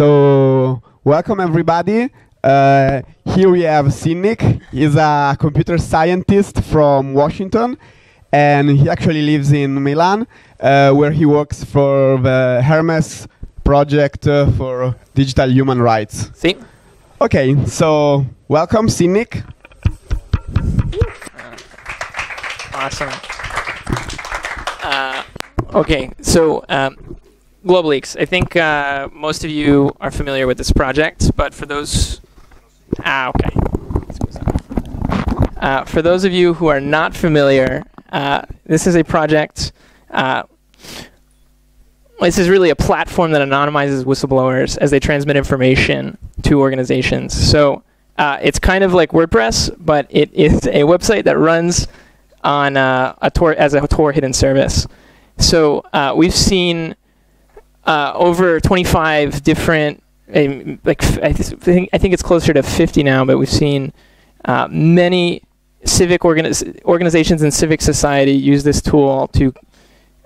So, welcome everybody. Uh, here we have Sinnick. He's a computer scientist from Washington, and he actually lives in Milan, uh, where he works for the Hermes project uh, for digital human rights. See? Okay, so welcome, Sinnick. Awesome. Uh, okay, so um, GlobaLeaks. I think uh, most of you are familiar with this project, but for those, ah, okay. Uh, for those of you who are not familiar, uh, this is a project. Uh, this is really a platform that anonymizes whistleblowers as they transmit information to organizations. So uh, it's kind of like WordPress, but it is a website that runs on uh, a Tor as a Tor hidden service. So we've seen uh, over 25 different, like I, th- think I think it's closer to 50 now, but we've seen uh, many civic organiz- organizations and civic society use this tool to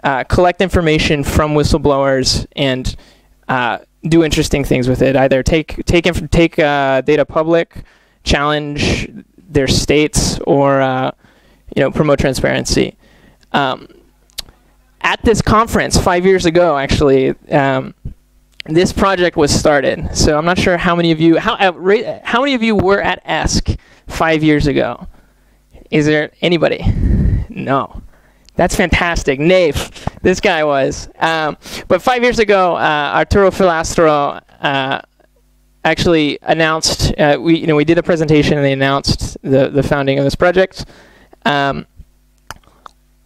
uh, collect information from whistleblowers and uh, do interesting things with it. Either take take inf- take uh, data public, challenge their states, or uh, you know promote transparency. Um, at this conference five years ago, actually, um, this project was started. So I'm not sure how many of you how uh, how many of you were at ESC five years ago. Is there anybody? No. That's fantastic. Nave, this guy was. Um, but five years ago, uh, Arturo Filastro uh, actually announced. Uh, we, you know, we did a presentation and they announced the the founding of this project. Um,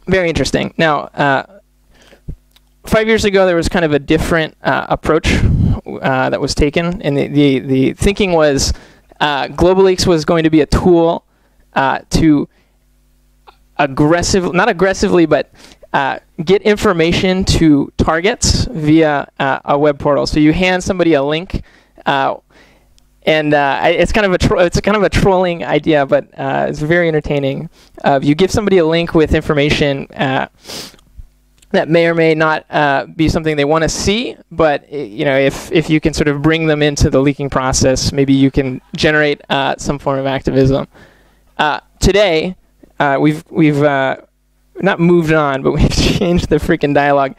very interesting. Now, uh, five years ago, there was kind of a different uh, approach uh, that was taken, and the the, the thinking was uh, GlobaLeaks was going to be a tool uh, to aggressive, not aggressively, but uh, get information to targets via uh, a web portal. So you hand somebody a link, and it's kind of a it's kind of a trolling idea, but it's very entertaining. You give somebody a link with information. That may or may not uh, be something they want to see, but you know, if if you can sort of bring them into the leaking process, maybe you can generate uh, some form of activism. Uh, today, uh, we've we've uh, not moved on, but we've changed the freaking dialogue,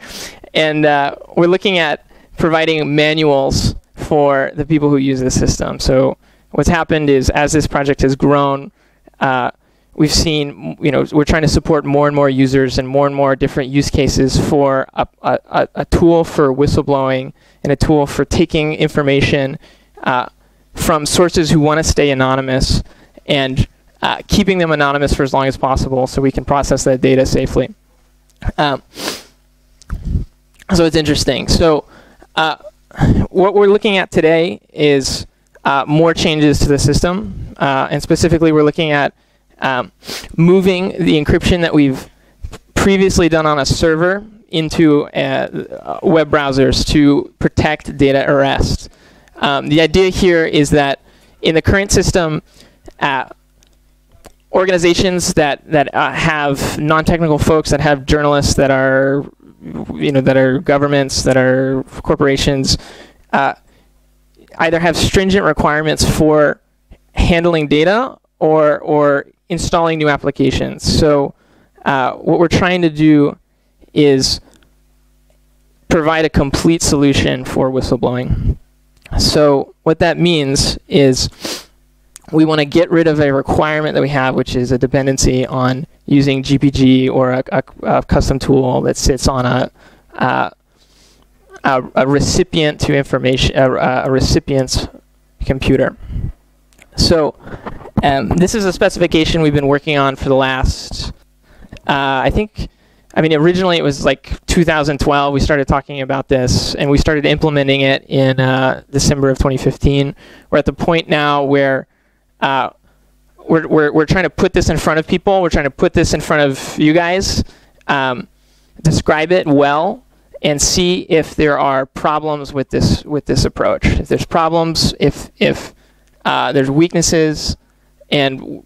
and uh, we're looking at providing manuals for the people who use the system. So what's happened is, as this project has grown, uh, we've seen, you know, we're trying to support more and more users and more and more different use cases for a, a, a- tool for whistleblowing and a tool for taking information uh, from sources who want to stay anonymous and uh, keeping them anonymous for as long as possible so we can process that data safely. Um, so it's interesting. So uh, what we're looking at today is uh, more changes to the system, uh, and specifically, we're looking at um, moving the encryption that we've previously done on a server into uh, web browsers to protect data at rest. Um, the idea here is that in the current system, uh, organizations that that uh, have non-technical folks, that have journalists, that are you know that are governments, that are corporations, uh, either have stringent requirements for handling data or or installing new applications. So uh, what we're trying to do is provide a complete solution for whistleblowing. So what that means is we want to get rid of a requirement that we have, which is a dependency on using GPG or a, a, a custom tool that sits on a, a, a recipient to information, a, a recipient's computer. So um, this is a specification we've been working on for the last, uh, I think, I mean, originally it was like 2012. We started talking about this, and we started implementing it in uh, December of 2015. We're at the point now where uh, we're, we're, we're trying to put this in front of people. We're trying to put this in front of you guys, um, describe it well, and see if there are problems with this with this approach. If there's problems, if if uh, there's weaknesses, and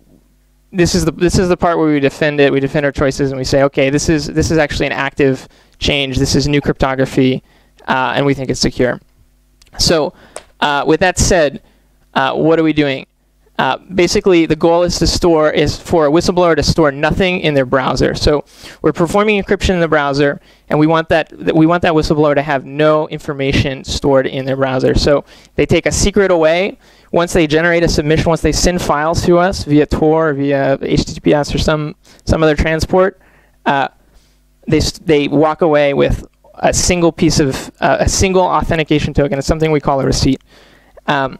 this is the this is the part where we defend it. We defend our choices, and we say, okay, this is this is actually an active change. This is new cryptography, uh, and we think it's secure. So, uh, with that said, uh, what are we doing? Uh, basically, the goal is to store is for a whistleblower to store nothing in their browser. So we're performing encryption in the browser, and we want that we want that whistleblower to have no information stored in their browser. So they take a secret away. Once they generate a submission, once they send files to us via Tor, or via HTTPS, or some some other transport, uh, they they walk away with a single piece of uh, a single authentication token. It's something we call a receipt. Um,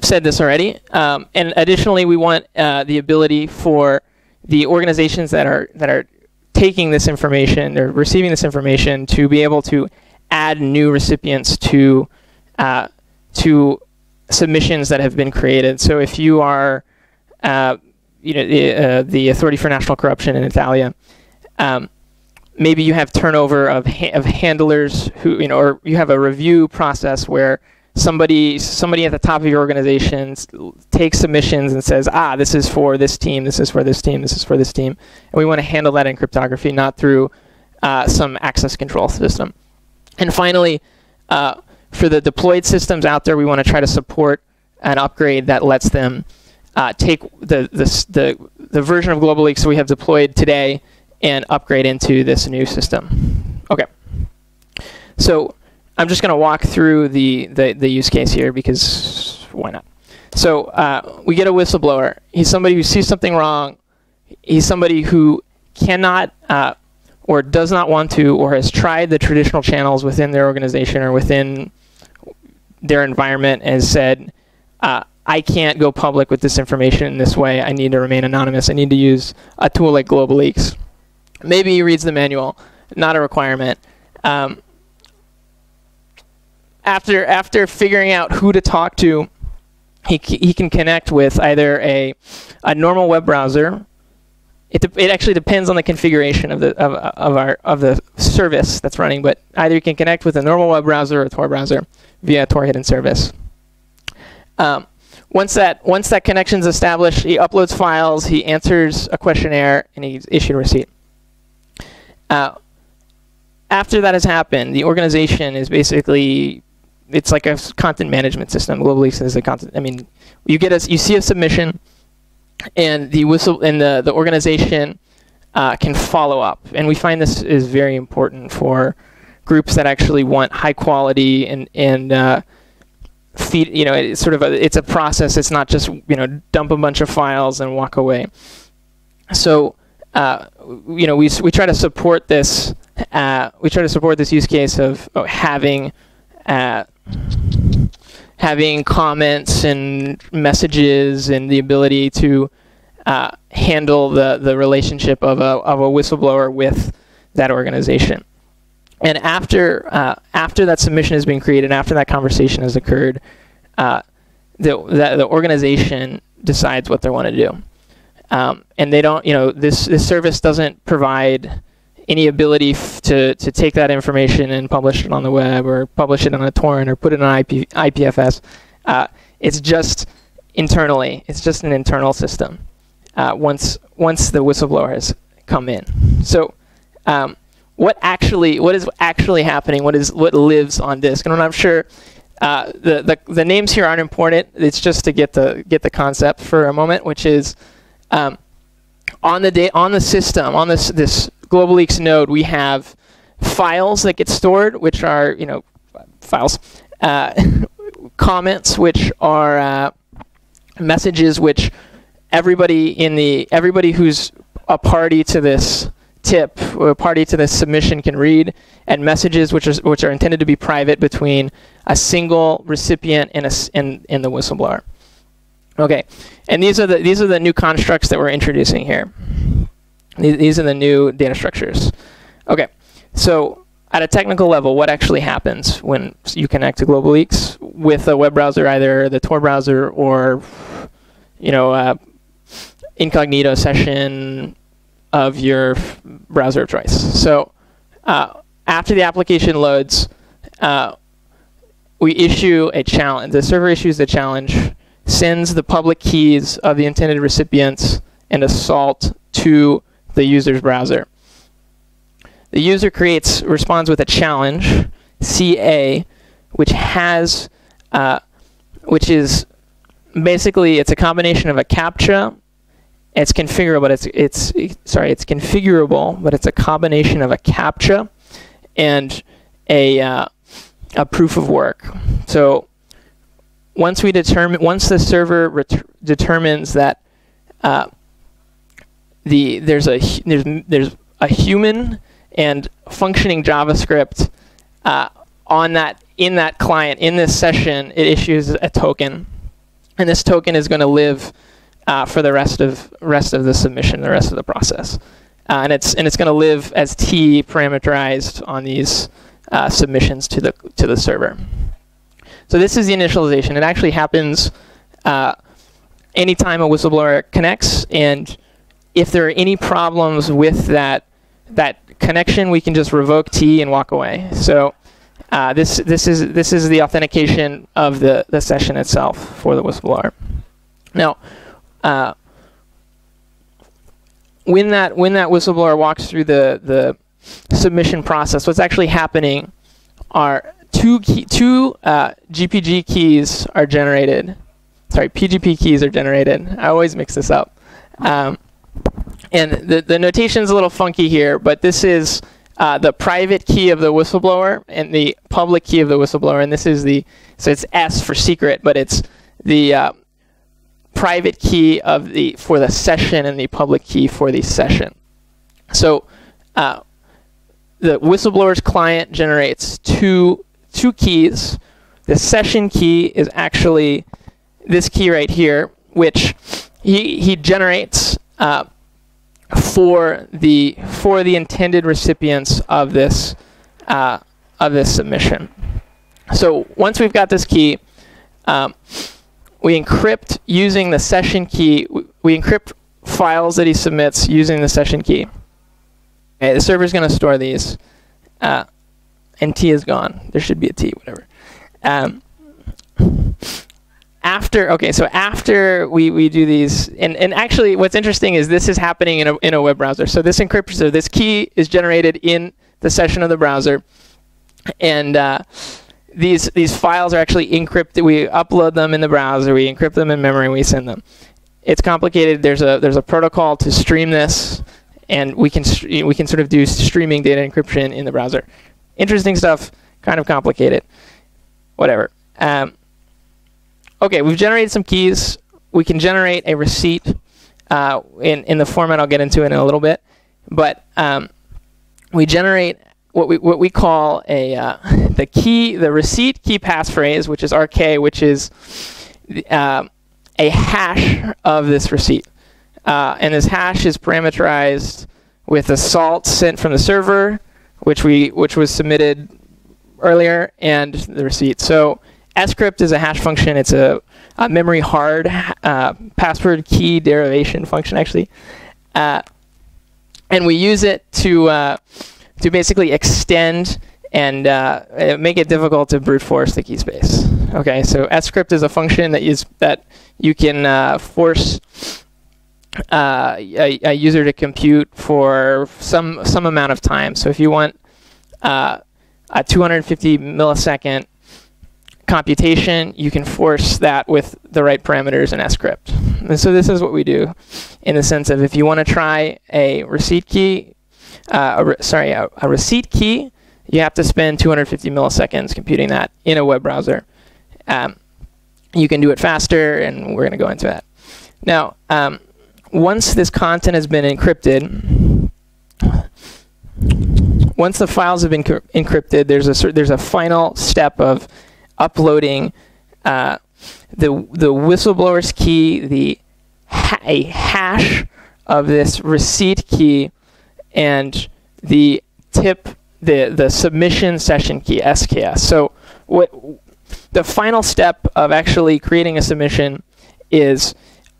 said this already. Um, and additionally, we want uh, the ability for the organizations that are that are taking this information or receiving this information to be able to add new recipients to uh, to submissions that have been created. So if you are uh, you know the, uh, the Authority for National Corruption in Italia. Um, maybe you have turnover of, ha- of handlers who you know, or you have a review process where somebody somebody at the top of your organization takes submissions and says, ah, this is for this team, this is for this team, this is for this team, and we want to handle that in cryptography, not through uh, some access control system. And finally, uh, for the deployed systems out there, we want to try to support an upgrade that lets them uh, take the, the, the, the version of GlobaLeaks we have deployed today and upgrade into this new system. Okay. So I'm just going to walk through the, the, the, use case here because why not? So uh, we get a whistleblower. He's somebody who sees something wrong. He's somebody who cannot uh, or does not want to or has tried the traditional channels within their organization or within their environment and said, uh, I can't go public with this information in this way. I need to remain anonymous. I need to use a tool like GlobaLeaks. Maybe he reads the manual, not a requirement. Um, after after figuring out who to talk to, he he can connect with either a a normal web browser. It, it actually depends on the configuration of the of, of our of the service that's running, but either you can connect with a normal web browser or Tor browser via Tor hidden service. Um, once that once that connection's established, he uploads files, he answers a questionnaire, and he's issued a receipt. Uh, after that has happened, the organization is basically it's like a content management system. GlobaLeaks is a content. I mean, you get a you see a submission, and the whistle and the the organization uh, can follow up, and we find this is very important for groups that actually want high quality and and uh, feed. You know, it's sort of a it's a process. It's not just you know dump a bunch of files and walk away. So. Uh, you know, we we try to support this. Uh, we try to support this use case of, of having uh, having comments and messages and the ability to uh, handle the, the relationship of a, of a whistleblower with that organization. And after, uh, after that submission has been created, after that conversation has occurred, uh, the, the, the, organization decides what they want to do. Um, and they don't, you know, this, this service doesn't provide any ability f- to, to take that information and publish it on the web or publish it on a torrent or put it on IP, IPFS. Uh, it's just internally. It's just an internal system. Uh, once once the whistleblower has come in. So, um, what actually what is actually happening? What is what lives on disk? And I'm sure uh, the, the the names here aren't important. It's just to get the get the concept for a moment, which is um, on the da- on the system on this this GlobaLeaks node, we have files that get stored, which are you know files, uh, comments, which are uh, messages, which everybody in the everybody who's a party to this tip or a party to this submission can read, and messages which are which are intended to be private between a single recipient and a and, and the whistleblower. Okay, and these are the these are the new constructs that we're introducing here. These are the new data structures. Okay, so at a technical level, what actually happens when you connect to GlobaLeaks with a web browser, either the Tor browser or, you know, uh, incognito session of your browser of choice. So uh, after the application loads, uh, we issue a challenge. The server issues the challenge, sends the public keys of the intended recipients and a salt to the user's browser. The user creates responds with a challenge, CA, which has, uh, which is basically it's a combination of a captcha. It's configurable. but It's it's sorry. It's configurable, but it's a combination of a captcha and a uh, a proof of work. So once we determine, once the server determines that uh, the there's a there's there's a human and functioning JavaScript uh, on that in that client in this session, it issues a token, and this token is going to live uh, for the rest of rest of the submission, the rest of the process, uh, and it's and it's going to live as t parameterized on these uh, submissions to the to the server. So this is the initialization. It actually happens uh, anytime a whistleblower connects, and if there are any problems with that that connection, we can just revoke T and walk away. So uh, this this is this is the authentication of the the session itself for the whistleblower. Now. Uh, when that when that whistleblower walks through the the submission process, what's actually happening are two key, two uh, GPG keys are generated. Sorry, PGP keys are generated. I always mix this up. Um, and the, the notation is a little funky here, but this is uh, the private key of the whistleblower and the public key of the whistleblower. And this is the, so it's S for secret, but it's the uh, private key of the, for the session and the public key for the session. So uh, the whistleblower's client generates two two keys. The session key is actually this key right here, which he he generates uh, for the for the intended recipients of this uh, of this submission. So once we've got this key, um, we encrypt using the session key. We encrypt files that he submits using the session key. Okay, the server is going to store these. Uh, and T is gone. There should be a T, whatever. Um, after, okay, so after we, we do these, and, and actually what's interesting is this is happening in a, in a web browser. So this encryption, so this key is generated in the session of the browser. And uh, these, these files are actually encrypted. We upload them in the browser, we encrypt them in memory, and we send them. It's complicated. There's a, there's a protocol to stream this and we can we can sort of do streaming data encryption in the browser. Interesting stuff, kind of complicated. Whatever. Um, okay, we've generated some keys. We can generate a receipt uh, in in the format I'll get into in a little bit, but um, we generate what we what we call a uh, the key the receipt key passphrase, which is RK, which is uh, a hash of this receipt. Uh, and this hash is parameterized with a salt sent from the server, which we which was submitted earlier, and the receipt. So scrypt is a hash function. It's a, a memory hard uh, password key derivation function, actually, uh, and we use it to uh, to basically extend and uh, make it difficult to brute force the key space. Okay, so scrypt is a function that is that you can uh, force uh, a, a, user to compute for some some amount of time. So if you want uh, a 250 millisecond computation, you can force that with the right parameters in scrypt. And so this is what we do, in the sense of if you want to try a receipt key, uh, a re- sorry, a, a receipt key, you have to spend 250 milliseconds computing that in a web browser. Um, you can do it faster, and we're going to go into that. Now, um, once this content has been encrypted, once the files have been encrypted, there's a there's a final step of uploading uh, the the whistleblower's key, the ha- a hash of this receipt key, and the tip the the submission session key SKS. So what the final step of actually creating a submission is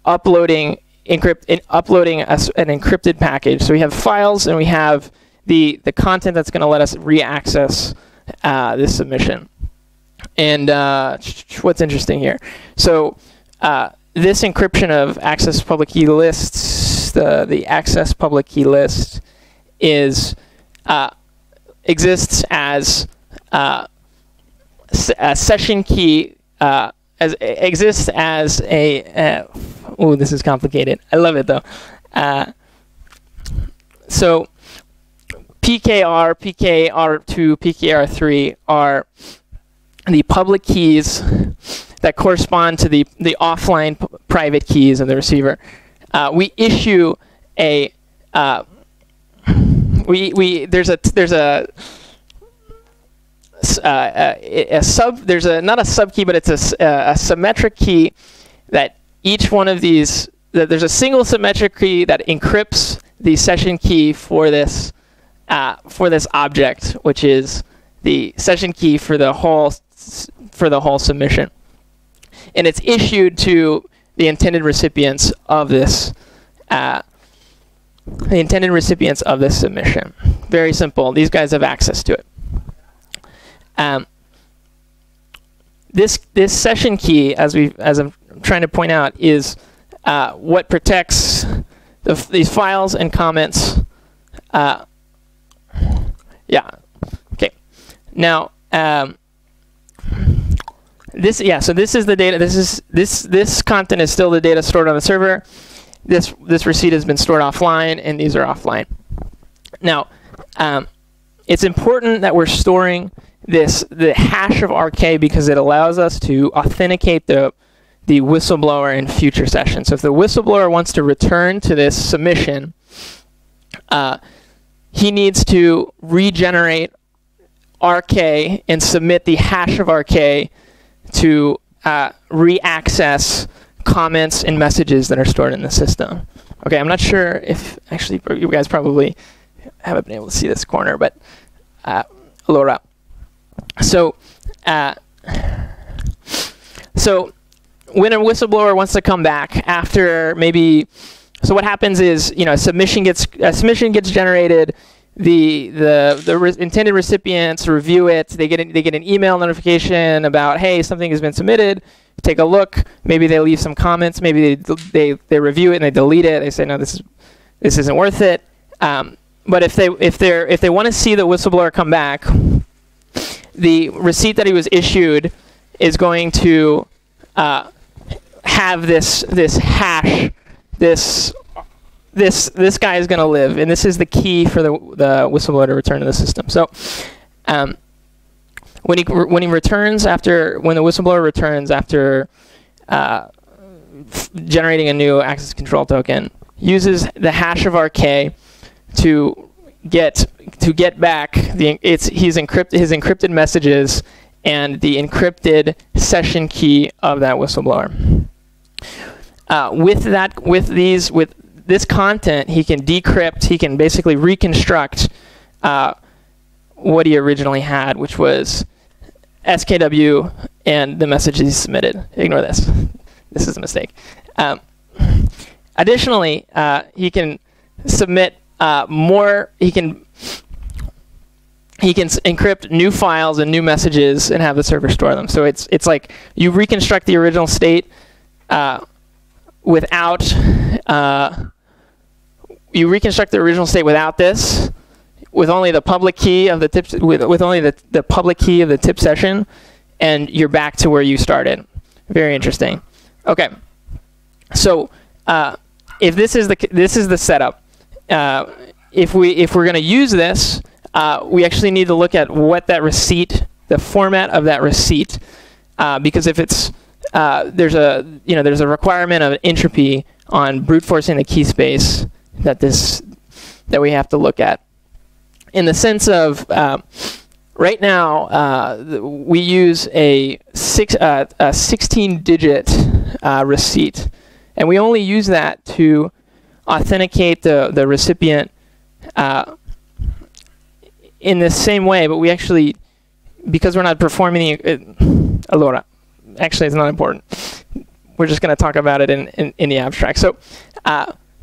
uploading encrypt in uploading a, an encrypted package. So we have files and we have the the content that's going to let us re-access uh, this submission. And uh, what's interesting here? So uh, this encryption of access public key lists, the the access public key list, is uh, exists as uh, a session key uh, as exists as a. Oh, this is complicated. I love it though. Uh, so PKR, PKR2, PKR3 are the public keys that correspond to the, the offline private keys of the receiver. Uh, we issue a uh, we we there's a there's a uh, a, a, sub there's a not a sub key but it's a, a, a symmetric key that each one of these that there's a single symmetric key that encrypts the session key for this uh, for this object which is the session key for the whole for the whole submission and it's issued to the intended recipients of this uh, the intended recipients of this submission. Very simple. These guys have access to it. Um, this this session key, as we as I'm trying to point out, is uh, what protects the, these files and comments. Uh, yeah. Okay. Now. Um, this yeah so this is the data this is this this content is still the data stored on the server. This this receipt has been stored offline and these are offline. Now um, it's important that we're storing this the hash of rk because it allows us to authenticate the the whistleblower in future sessions. So if the whistleblower wants to return to this submission uh, he needs to regenerate rk and submit the hash of rk to uh, re-access comments and messages that are stored in the system. Okay, I'm not sure if actually you guys probably haven't been able to see this corner, but uh, Laura. So, uh, so when a whistleblower wants to come back after maybe, so what happens is you know a submission gets a submission gets generated the the the re- intended recipients review it. They get an, they get an email notification about hey something has been submitted. Take a look. Maybe they leave some comments. Maybe they they they review it and they delete it. They say no this is this isn't worth it. Um, but if they if they're if they want to see the whistleblower come back, the receipt that he was issued is going to uh, have this this hash this this this guy is going to live, and this is the key for the the whistleblower to return to the system. So, um, when he when he returns after when the whistleblower returns after uh, generating a new access control token, uses the hash of RK to get to get back the it's he's encrypted his encrypted messages and the encrypted session key of that whistleblower. Uh, with that, with these, with this content, he can decrypt, he can basically reconstruct uh, what he originally had, which was SKW and the message he submitted. Ignore this. This is a mistake. Um, additionally, uh, he can submit uh, more, he can he can encrypt new files and new messages and have the server store them. So it's it's like you reconstruct the original state uh, without uh, you reconstruct the original state without this, with only the public key of the tip, with, with only the, the public key of the tip session, and you're back to where you started. Very interesting. Okay, so uh, if this is the this is the setup, uh, if we if we're going to use this, uh, we actually need to look at what that receipt, the format of that receipt, uh, because if it's uh, there's a you know there's a requirement of entropy on brute forcing the key space that this that we have to look at. In the sense of uh, right now uh, we use a six uh, a 16 digit uh, receipt. And we only use that to authenticate the the recipient uh, in the same way but we actually because we're not performing the uh, Alora actually it's not important. We're just going to talk about it in, in, in the abstract. So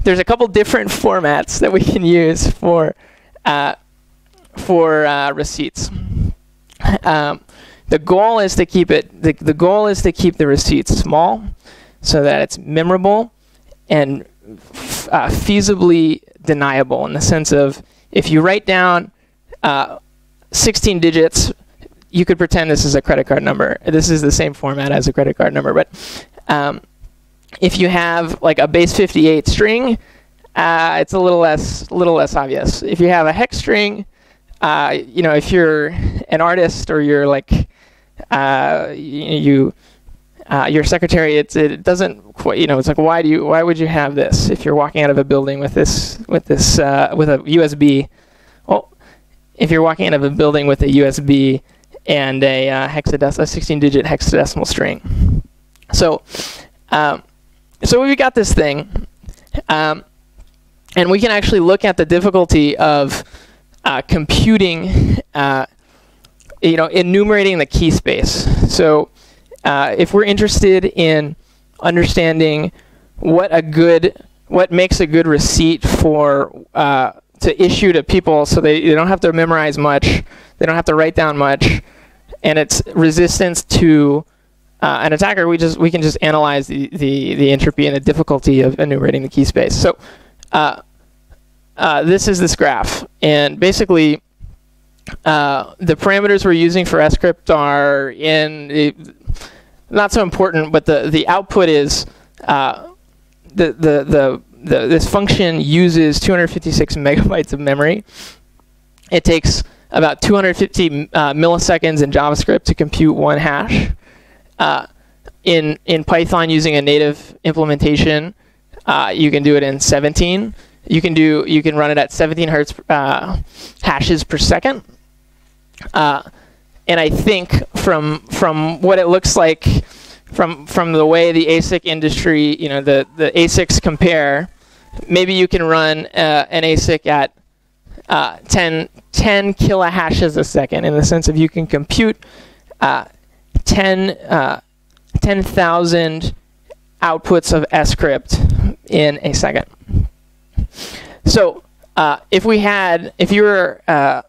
there's a couple different formats that we can use for uh, for uh, receipts. Um, the goal is to keep it. The, the goal is to keep the receipts small, so that it's memorable and f- uh, feasibly deniable in the sense of if you write down uh, 16 digits, you could pretend this is a credit card number. This is the same format as a credit card number, but um, if you have like a base 58 string, uh, it's a little less little less obvious. If you have a hex string, uh, you know, if you're an artist or you're like uh, you, uh, your secretary, it's, it doesn't quite, you know, it's like why do you why would you have this if you're walking out of a building with this with this uh, with a USB? Well, if you're walking out of a building with a USB and a uh, hexadecimal, a 16-digit hexadecimal string, so um, so we've got this thing. Um, and we can actually look at the difficulty of uh, computing, uh, you know, enumerating the key space. So uh, if we're interested in understanding what a good, what makes a good receipt for uh, to issue to people, so they, they don't have to memorize much, they don't have to write down much, and it's resistance to uh, an attacker, we just we can just analyze the, the, the entropy and the difficulty of enumerating the key space. So uh, uh, this is this graph, and basically uh, the parameters we're using for scrypt are in not so important, but the the output is uh, the, the the the this function uses 256 megabytes of memory. It takes about 250 uh, milliseconds in JavaScript to compute one hash. Uh, in in Python, using a native implementation, uh, you can do it in 17 you can do you can run it at 17 hertz uh, hashes per second. Uh, and I think from from what it looks like from from the way the ASIC industry, you know, the the ASICs compare, maybe you can run uh, an ASIC at uh, 10 10 kilohashes a second in the sense of you can compute uh, 10 uh, 10,000 outputs of scrypt in a second. So uh, if we had, if you were uh,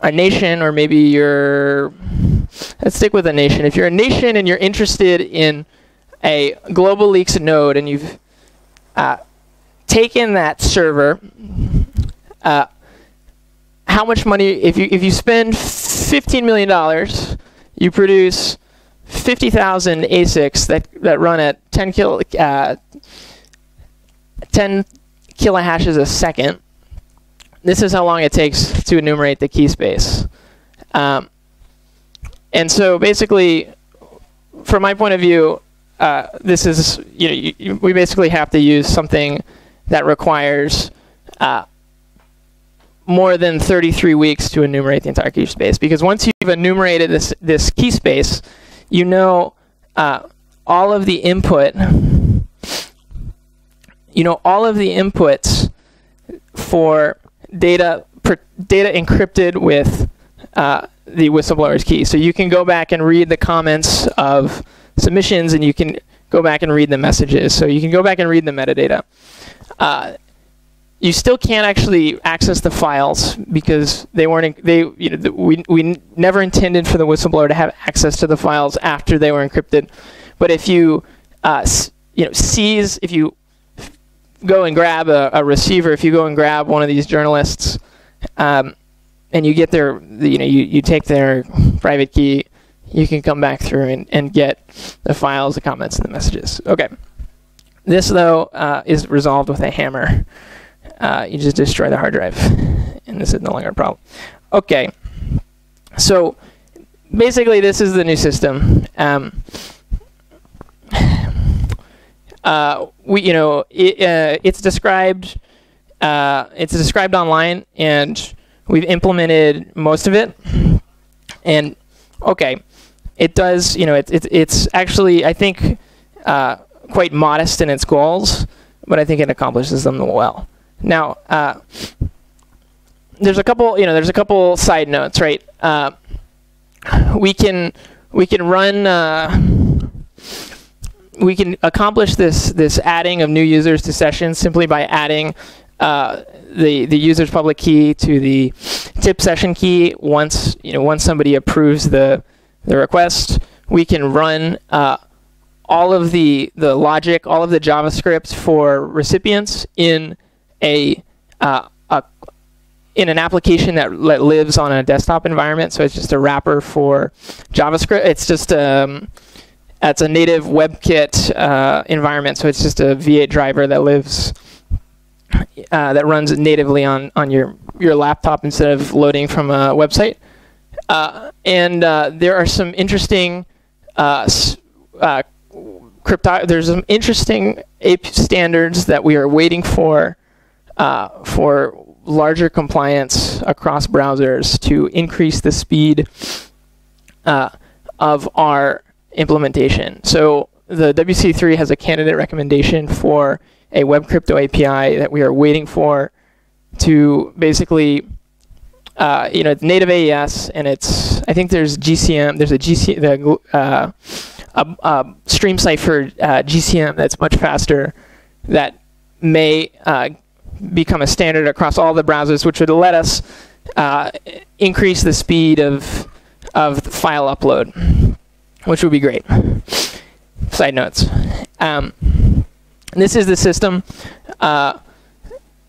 a nation, or maybe you're, let's stick with a nation. If you're a nation and you're interested in a GlobaLeaks node, and you've uh, taken that server, uh, how much money? If you if you spend fifteen million dollars, you produce fifty thousand ASICs that that run at ten kilo. Uh, 10 kilohashes a second. This is how long it takes to enumerate the key space. Um, and so basically, from my point of view, uh, this is, you know, you, you, we basically have to use something that requires uh, more than 33 weeks to enumerate the entire key space. Because once you've enumerated this, this key space, you know uh, all of the input you know, all of the inputs for data per, data encrypted with uh, the whistleblower's key. So you can go back and read the comments of submissions, and you can go back and read the messages. So you can go back and read the metadata. Uh, you still can't actually access the files because they weren't. They you know we we never intended for the whistleblower to have access to the files after they were encrypted. But if you uh, you know seize if you go and grab a, a, receiver, if you go and grab one of these journalists, um, and you get their, you know, you, you take their private key, you can come back through and, and get the files, the comments, and the messages. Okay. This, though, uh, is resolved with a hammer. Uh, you just destroy the hard drive, and this is no longer a problem. Okay. So, basically, this is the new system. Um, uh, we you know it, uh, it's described uh, it's described online and we've implemented most of it and okay it does you know it, it it's actually I think uh, quite modest in its goals but I think it accomplishes them well now uh, there's a couple you know there's a couple side notes right uh, we can we can run we can accomplish this this adding of new users to sessions simply by adding uh, the the user's public key to the tip session key. Once you know once somebody approves the the request, we can run uh, all of the the logic, all of the JavaScript for recipients in a uh, a in an application that, lives on a desktop environment. So it's just a wrapper for JavaScript. It's just um, it's a native WebKit uh, environment. So it's just a V8 driver that lives uh, that runs natively on on your your laptop instead of loading from a website. Uh, and uh, there are some interesting uh, uh, crypto. There's some interesting AP standards that we are waiting for for larger compliance across browsers to increase the speed uh, of our implementation. So the WC3 has a candidate recommendation for a web crypto API that we are waiting for to basically, uh, you know, it's native AES and it's, I think there's GCM, there's a GC, the, uh, a, a stream cipher uh, GCM that's much faster that may uh, become a standard across all the browsers, which would let us uh, increase the speed of of file upload, which would be great. Side notes. Um, this is the system. Uh,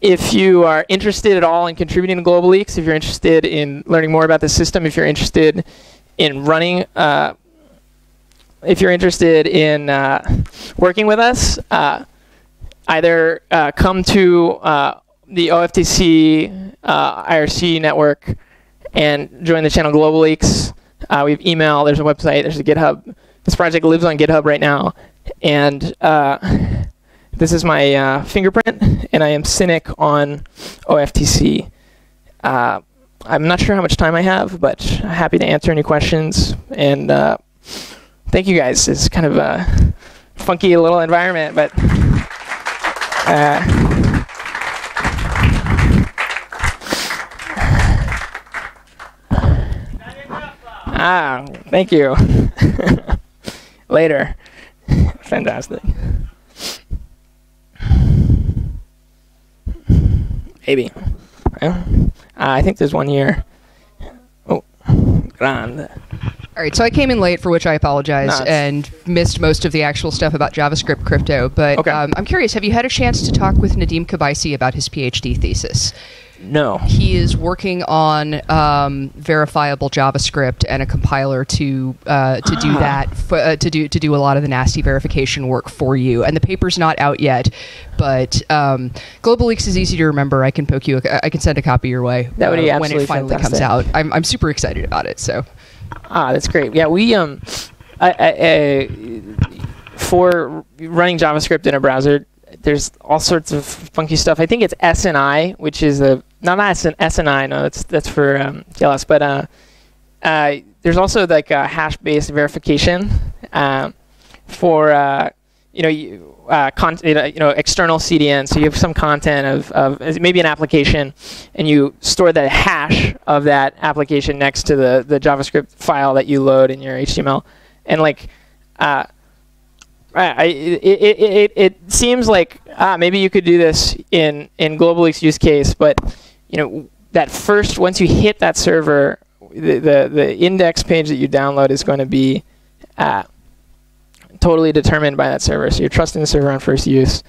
if you are interested at all in contributing to GlobaLeaks, if you're interested in learning more about the system, if you're interested in running, uh, if you're interested in uh, working with us, uh, either uh, come to uh, the OFTC uh, IRC network and join the channel GlobaLeaks. Uh, we have email, there's a website, there's a GitHub. This project lives on GitHub right now. And uh, this is my uh, fingerprint, and I am Sinnick on OFTC. I'm not sure how much time I have, but happy to answer any questions. And thank you guys. It's kind of a funky little environment, but uh, ah, thank you. Later. Fantastic. Maybe. uh, I think there's one here. Oh, grand. All right, so I came in late, for which I apologize, and missed most of the actual stuff about JavaScript crypto. But Okay. um, I'm curious, have you had a chance to talk with Nadim Kobeissi about his PhD thesis? No. He is working on um, verifiable JavaScript and a compiler to uh, to do that f- uh, to do to do a lot of the nasty verification work for you. And the paper's not out yet, but um, GlobaLeaks is easy to remember. I can poke you. A, I can send a copy your way That would be uh, when it finally comes out. I'm I'm super excited about it. So. Ah, that's great. Yeah, we um, I, I, for running JavaScript in a browser, there's all sorts of funky stuff. I think it's SNI, which is a not SN, SNI. No, that's that's for um, TLS. But uh, uh, there's also like a hash-based verification um, for uh, you know you, uh, con- you know, external CDN. So you have some content of, of maybe an application, and you store the hash of that application next to the the JavaScript file that you load in your HTML, and like. Uh, I, it, it, it, it seems like ah, maybe you could do this in in GlobaLeaks use case, but you know that first once you hit that server, the the, the index page that you download is going to be uh, totally determined by that server. So you're trusting the server on first use.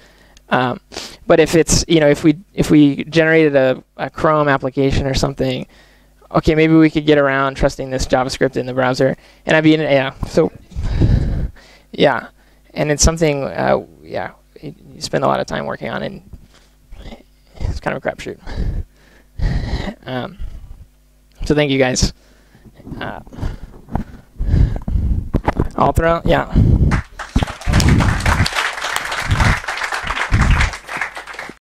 Um, but if it's you know if we if we generated a, a Chrome application or something, okay, maybe we could get around trusting this JavaScript in the browser. And I'd be in yeah. So yeah, and it's something uh, yeah you spend a lot of time working on, and it's kind of a crapshoot. Um, so thank you guys. Uh, all throughout, yeah.